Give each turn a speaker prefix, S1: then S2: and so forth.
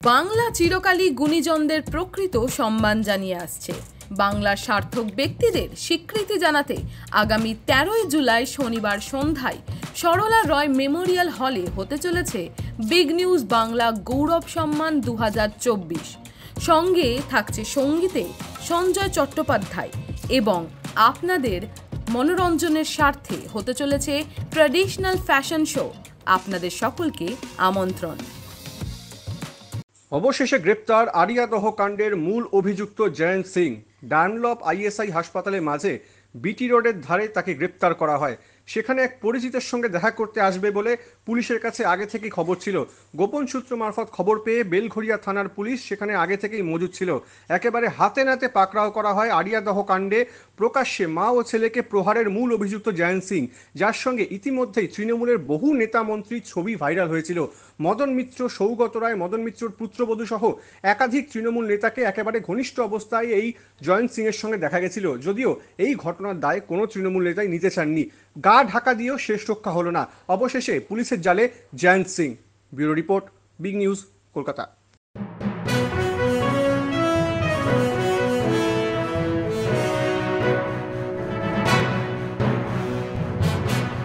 S1: বাংলা চিরকালই গুণীজনদের প্রকৃত সম্মান জানিয়ে আসছে। বাংলার সার্থক ব্যক্তিদের স্বীকৃতি জানাতে আগামী তেরোই জুলাই শনিবার সন্ধ্যায় সরলা রয় মেমোরিয়াল হলে হতে চলেছে বিগ নিউজ বাংলা গৌরব সম্মান দু হাজার চব্বিশ। সঙ্গে থাকছে সঙ্গীতে সঞ্জয় চট্টোপাধ্যায় এবং আপনাদের মনোরঞ্জনের স্বার্থে হতে চলেছে ট্র্যাডিশনাল ফ্যাশন শো। আপনাদের সকলকে আমন্ত্রণ।
S2: অবশেষে গ্রেপ্তার আরিয়াদহ কাণ্ডের মূল অভিযুক্ত জয়ন্ত সিং। ডানলপ আইএসআই হাসপাতালের মাঝে বিটি রোডের ধারে তাকে গ্রেপ্তার করা হয়। সেখানে এক পরিচিতের সঙ্গে দেখা করতে আসবে বলে পুলিশের কাছে আগে থেকেই খবর ছিল। গোপন সূত্র মারফত খবর পেয়ে বেলঘড়িয়া থানার পুলিশ সেখানে আগে থেকেই মজুদ ছিল। একেবারে হাতে নাতে পাকড়াও করা হয় আরিয়াদহ কাণ্ডে। প্রকাশ্যে মা ও ছেলেকে প্রহারের মূল অভিযুক্ত জয়ন্ত সিং। যার সঙ্গে ইতিমধ্যেই তৃণমূলের বহু নেতা মন্ত্রীর ছবি ভাইরাল হয়েছিল। মদন মিত্র, সৌগত রায়, মদন মিত্রর পুত্রবধূ সহ একাধিক তৃণমূল নেতাকে একেবারে ঘনিষ্ঠ অবস্থায় এই জয়ন্ত সিং এর সঙ্গে দেখা গেছিল। যদিও এই ঘটনার দায় কোনো তৃণমূল নেতাই নিতে চাননি। গা ঢাকা দিয়েও শেষ রক্ষা হলো না। অবশেষে পুলিশের জালে Jayanta Singh. Bureau report, big news, Kolkata.